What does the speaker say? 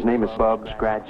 His name is Bug Scratch.